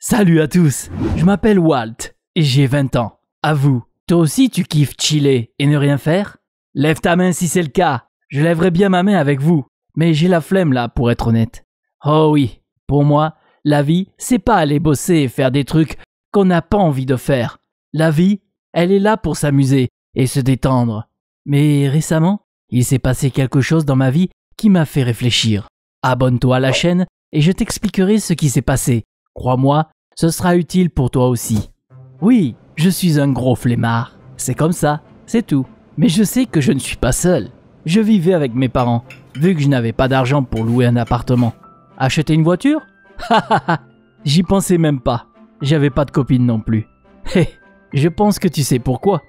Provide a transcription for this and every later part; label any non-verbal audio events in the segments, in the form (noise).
Salut à tous, je m'appelle Walt et j'ai 20 ans. À vous, toi aussi tu kiffes chiller et ne rien faire? Lève ta main si c'est le cas, je lèverai bien ma main avec vous, mais j'ai la flemme là pour être honnête. Oh oui, pour moi, la vie, c'est pas aller bosser et faire des trucs qu'on n'a pas envie de faire. La vie, elle est là pour s'amuser et se détendre. Mais récemment, il s'est passé quelque chose dans ma vie qui m'a fait réfléchir. Abonne-toi à la chaîne et je t'expliquerai ce qui s'est passé. Crois-moi, ce sera utile pour toi aussi. Oui, je suis un gros flemmard. C'est comme ça, c'est tout. Mais je sais que je ne suis pas seul. Je vivais avec mes parents, vu que je n'avais pas d'argent pour louer un appartement. Acheter une voiture? J'y pensais même pas. J'avais pas de copine non plus. (laughs) Hé, je pense que tu sais pourquoi.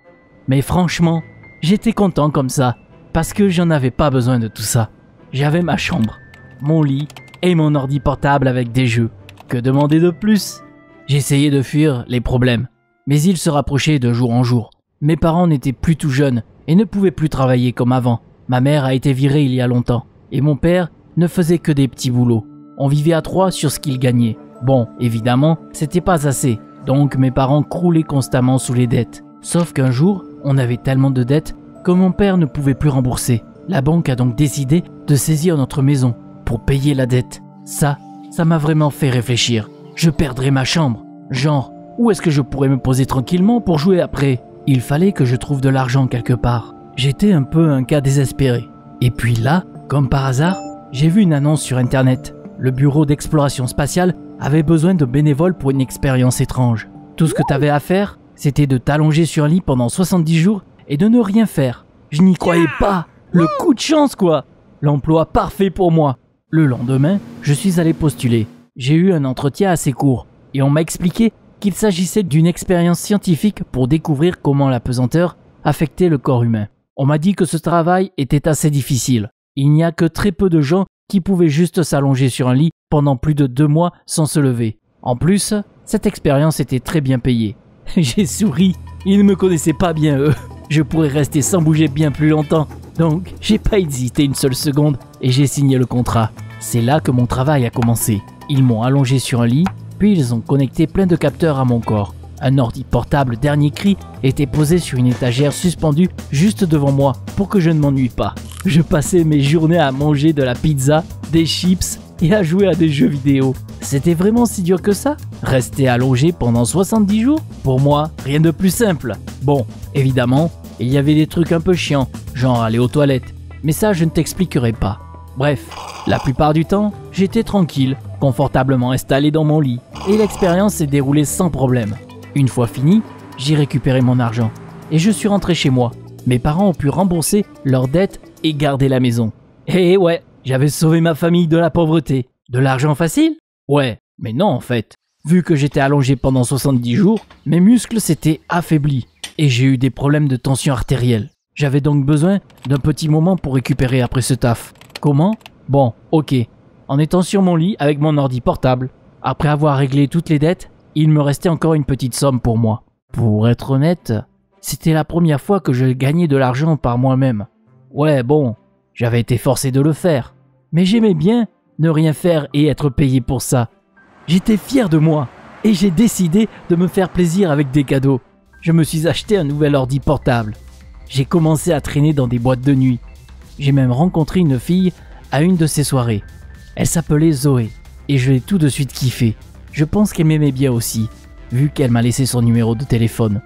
Mais franchement, j'étais content comme ça, parce que j'en avais pas besoin de tout ça. J'avais ma chambre, mon lit et mon ordi portable avec des jeux. Que demander de plus J'essayais de fuir les problèmes, mais ils se rapprochaient de jour en jour. Mes parents n'étaient plus tout jeunes et ne pouvaient plus travailler comme avant. Ma mère a été virée il y a longtemps, et mon père ne faisait que des petits boulots. On vivait à trois sur ce qu'il gagnait. Bon, évidemment, c'était pas assez, donc mes parents croulaient constamment sous les dettes. Sauf qu'un jour, on avait tellement de dettes que mon père ne pouvait plus rembourser. La banque a donc décidé de saisir notre maison pour payer la dette. Ça, ça m'a vraiment fait réfléchir. Je perdrais ma chambre. Genre, où est-ce que je pourrais me poser tranquillement pour jouer après? Il fallait que je trouve de l'argent quelque part. J'étais un peu un cas désespéré. Et puis là, comme par hasard, j'ai vu une annonce sur internet. Le bureau d'exploration spatiale avait besoin de bénévoles pour une expérience étrange. Tout ce que t'avais à faire, c'était de t'allonger sur un lit pendant 70 jours et de ne rien faire. Je n'y croyais pas. Le coup de chance, quoi. L'emploi parfait pour moi. Le lendemain, je suis allé postuler. J'ai eu un entretien assez court et on m'a expliqué qu'il s'agissait d'une expérience scientifique pour découvrir comment la pesanteur affectait le corps humain. On m'a dit que ce travail était assez difficile. Il n'y a que très peu de gens qui pouvaient juste s'allonger sur un lit pendant plus de deux mois sans se lever. En plus, cette expérience était très bien payée. (laughs) J'ai souri. Ils ne me connaissaient pas bien, eux. Je pourrais rester sans bouger bien plus longtemps. Donc, j'ai pas hésité une seule seconde et j'ai signé le contrat. C'est là que mon travail a commencé. Ils m'ont allongé sur un lit, puis ils ont connecté plein de capteurs à mon corps. Un ordi portable dernier cri était posé sur une étagère suspendue juste devant moi pour que je ne m'ennuie pas. Je passais mes journées à manger de la pizza, des chips et à jouer à des jeux vidéo. C'était vraiment si dur que ça? Rester allongé pendant 70 jours? Pour moi, rien de plus simple. Bon, évidemment, il y avait des trucs un peu chiants, genre aller aux toilettes. Mais ça, je ne t'expliquerai pas. Bref, la plupart du temps, j'étais tranquille, confortablement installé dans mon lit, et l'expérience s'est déroulée sans problème. Une fois fini, j'ai récupéré mon argent et je suis rentré chez moi. Mes parents ont pu rembourser leurs dettes et garder la maison. Et ouais, j'avais sauvé ma famille de la pauvreté. De l'argent facile? Ouais, mais non en fait. Vu que j'étais allongé pendant 70 jours, mes muscles s'étaient affaiblis et j'ai eu des problèmes de tension artérielle. J'avais donc besoin d'un petit moment pour récupérer après ce taf. Comment? Bon, ok. En étant sur mon lit avec mon ordi portable, après avoir réglé toutes les dettes, il me restait encore une petite somme pour moi. Pour être honnête, c'était la première fois que je gagnais de l'argent par moi-même. Ouais, bon, j'avais été forcé de le faire. Mais j'aimais bien ne rien faire et être payé pour ça. J'étais fier de moi et j'ai décidé de me faire plaisir avec des cadeaux. Je me suis acheté un nouvel ordi portable. J'ai commencé à traîner dans des boîtes de nuit. J'ai même rencontré une fille à une de ces soirées. Elle s'appelait Zoé et je l'ai tout de suite kiffé. Je pense qu'elle m'aimait bien aussi, vu qu'elle m'a laissé son numéro de téléphone.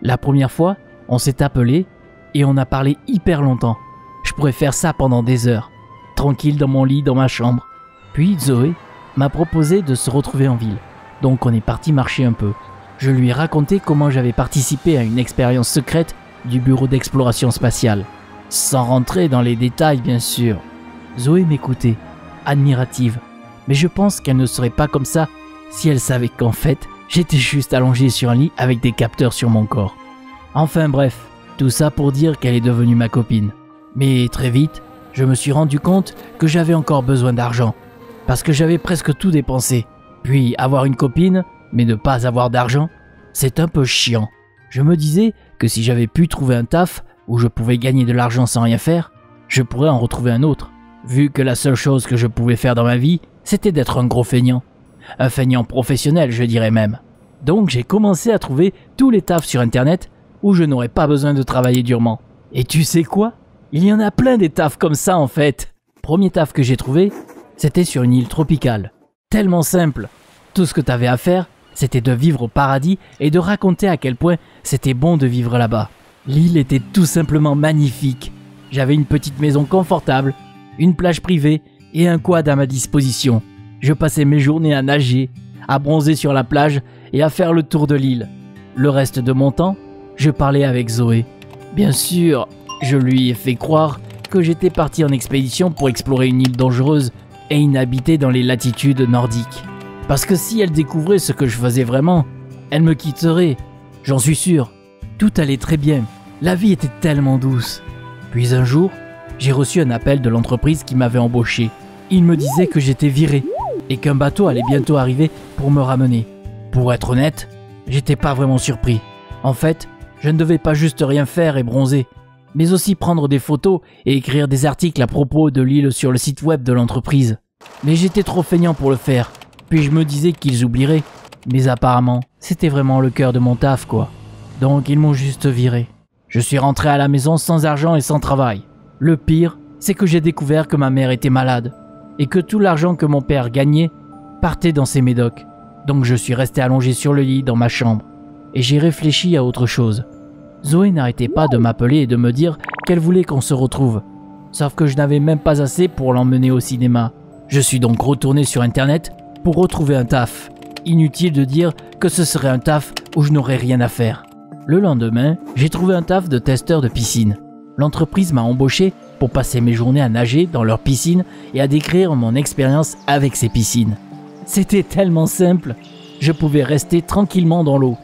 La première fois, on s'est appelé et on a parlé hyper longtemps. Je pourrais faire ça pendant des heures, tranquille dans mon lit dans ma chambre. Puis Zoé m'a proposé de se retrouver en ville. Donc on est parti marcher un peu. Je lui ai raconté comment j'avais participé à une expérience secrète du bureau d'exploration spatiale. Sans rentrer dans les détails bien sûr. Zoé m'écoutait, admirative. Mais je pense qu'elle ne serait pas comme ça si elle savait qu'en fait, j'étais juste allongé sur un lit avec des capteurs sur mon corps. Enfin bref, tout ça pour dire qu'elle est devenue ma copine. Mais très vite, je me suis rendu compte que j'avais encore besoin d'argent. Parce que j'avais presque tout dépensé. Puis avoir une copine, mais ne pas avoir d'argent, c'est un peu chiant. Je me disais que si j'avais pu trouver un taf où je pouvais gagner de l'argent sans rien faire, je pourrais en retrouver un autre. Vu que la seule chose que je pouvais faire dans ma vie, c'était d'être un gros feignant. un feignant professionnel, je dirais même. Donc j'ai commencé à trouver tous les tafs sur internet où je n'aurais pas besoin de travailler durement. Et tu sais quoi? Il y en a plein des tafs comme ça en fait. Premier taf que j'ai trouvé, c'était sur une île tropicale. Tellement simple. Tout ce que t'avais à faire, c'était de vivre au paradis et de raconter à quel point c'était bon de vivre là-bas. L'île était tout simplement magnifique. J'avais une petite maison confortable, une plage privée et un quad à ma disposition. Je passais mes journées à nager, à bronzer sur la plage et à faire le tour de l'île. Le reste de mon temps, je parlais avec Zoé. Bien sûr, je lui ai fait croire que j'étais parti en expédition pour explorer une île dangereuse et inhabitée dans les latitudes nordiques. Parce que si elle découvrait ce que je faisais vraiment, elle me quitterait. J'en suis sûr. Tout allait très bien. La vie était tellement douce. Puis un jour, j'ai reçu un appel de l'entreprise qui m'avait embauché. Il me disait que j'étais viré et qu'un bateau allait bientôt arriver pour me ramener. Pour être honnête, j'étais pas vraiment surpris. En fait, je ne devais pas juste rien faire et bronzer, mais aussi prendre des photos et écrire des articles à propos de l'île sur le site web de l'entreprise. Mais j'étais trop feignant pour le faire, puis je me disais qu'ils oublieraient. Mais apparemment, c'était vraiment le cœur de mon taf, quoi. Donc ils m'ont juste viré. Je suis rentré à la maison sans argent et sans travail. Le pire, c'est que j'ai découvert que ma mère était malade, et que tout l'argent que mon père gagnait partait dans ses médocs. Donc je suis resté allongé sur le lit dans ma chambre, et j'ai réfléchi à autre chose. Zoé n'arrêtait pas de m'appeler et de me dire qu'elle voulait qu'on se retrouve. Sauf que je n'avais même pas assez pour l'emmener au cinéma. Je suis donc retourné sur internet pour retrouver un taf. Inutile de dire que ce serait un taf où je n'aurais rien à faire. Le lendemain, j'ai trouvé un taf de testeur de piscine. L'entreprise m'a embauché pour passer mes journées à nager dans leur piscine et à décrire mon expérience avec ces piscines. C'était tellement simple, je pouvais rester tranquillement dans l'eau.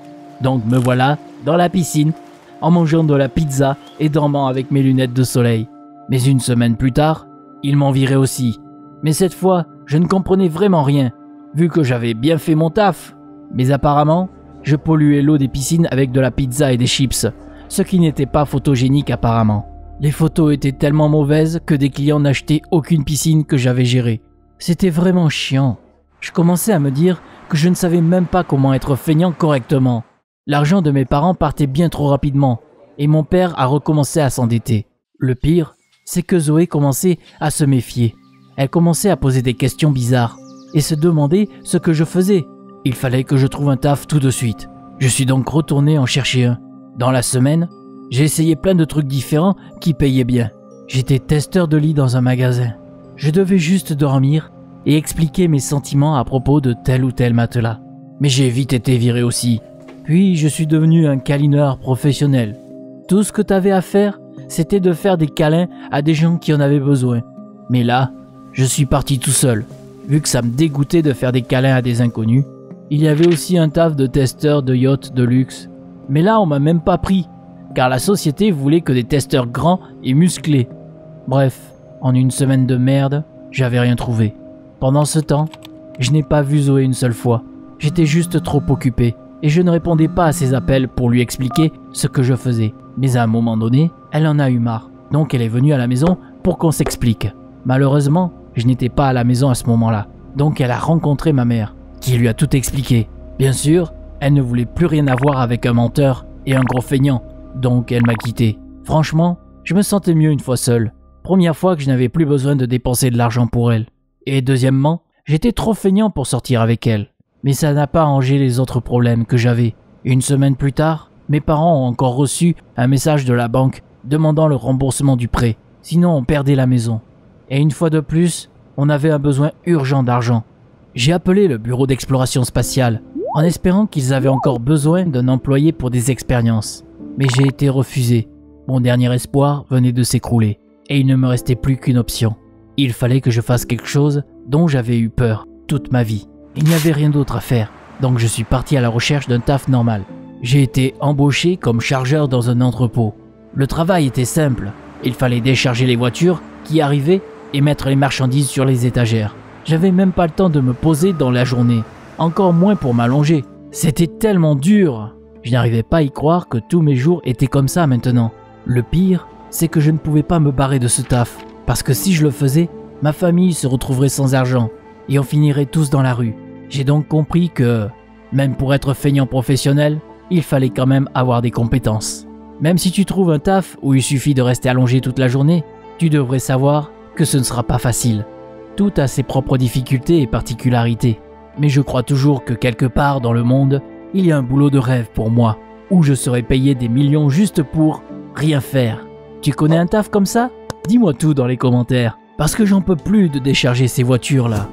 Donc me voilà dans la piscine en mangeant de la pizza et dormant avec mes lunettes de soleil. Mais une semaine plus tard, ils m'en viraient aussi. Mais cette fois, je ne comprenais vraiment rien, vu que j'avais bien fait mon taf. Mais apparemment, je polluais l'eau des piscines avec de la pizza et des chips, ce qui n'était pas photogénique apparemment. Les photos étaient tellement mauvaises que des clients n'achetaient aucune piscine que j'avais gérée. C'était vraiment chiant. Je commençais à me dire que je ne savais même pas comment être feignant correctement. L'argent de mes parents partait bien trop rapidement, et mon père a recommencé à s'endetter. Le pire, c'est que Zoé commençait à se méfier. Elle commençait à poser des questions bizarres, et se demander ce que je faisais. Il fallait que je trouve un taf tout de suite. Je suis donc retourné en chercher un. Dans la semaine, j'ai essayé plein de trucs différents qui payaient bien. J'étais testeur de lit dans un magasin. Je devais juste dormir et expliquer mes sentiments à propos de tel ou tel matelas. Mais j'ai vite été viré aussi, puis je suis devenu un câlineur professionnel. Tout ce que t'avais à faire, c'était de faire des câlins à des gens qui en avaient besoin. Mais là, je suis parti tout seul. Vu que ça me dégoûtait de faire des câlins à des inconnus, il y avait aussi un taf de testeur de yachts de luxe. Mais là, on m'a même pas pris, car la société voulait que des testeurs grands et musclés. Bref, en une semaine de merde, j'avais rien trouvé. Pendant ce temps, je n'ai pas vu Zoé une seule fois. J'étais juste trop occupé et je ne répondais pas à ses appels pour lui expliquer ce que je faisais. Mais à un moment donné, elle en a eu marre. Donc elle est venue à la maison pour qu'on s'explique. Malheureusement, je n'étais pas à la maison à ce moment-là. Donc elle a rencontré ma mère, qui lui a tout expliqué. Bien sûr, elle ne voulait plus rien avoir avec un menteur et un gros feignant. Donc elle m'a quitté. Franchement, je me sentais mieux une fois seul. Première fois que je n'avais plus besoin de dépenser de l'argent pour elle. Et deuxièmement, j'étais trop feignant pour sortir avec elle. Mais ça n'a pas arrangé les autres problèmes que j'avais. Une semaine plus tard, mes parents ont encore reçu un message de la banque demandant le remboursement du prêt. Sinon, on perdait la maison. Et une fois de plus, on avait un besoin urgent d'argent. J'ai appelé le bureau d'exploration spatiale en espérant qu'ils avaient encore besoin d'un employé pour des expériences. Mais j'ai été refusé. Mon dernier espoir venait de s'écrouler et il ne me restait plus qu'une option. Il fallait que je fasse quelque chose dont j'avais eu peur toute ma vie. Il n'y avait rien d'autre à faire, donc je suis parti à la recherche d'un taf normal. J'ai été embauché comme chargeur dans un entrepôt. Le travail était simple. Il fallait décharger les voitures qui arrivaient et mettre les marchandises sur les étagères. J'avais même pas le temps de me poser dans la journée, encore moins pour m'allonger. C'était tellement dur. Je n'arrivais pas à y croire que tous mes jours étaient comme ça maintenant. Le pire, c'est que je ne pouvais pas me barrer de ce taf, parce que si je le faisais, ma famille se retrouverait sans argent et on finirait tous dans la rue. J'ai donc compris que, même pour être feignant professionnel, il fallait quand même avoir des compétences. Même si tu trouves un taf où il suffit de rester allongé toute la journée, tu devrais savoir que ce ne sera pas facile. Tout a ses propres difficultés et particularités. Mais je crois toujours que quelque part dans le monde, il y a un boulot de rêve pour moi, où je serais payé des millions juste pour rien faire. Tu connais un taf comme ça? Dis-moi tout dans les commentaires, parce que j'en peux plus de décharger ces voitures là.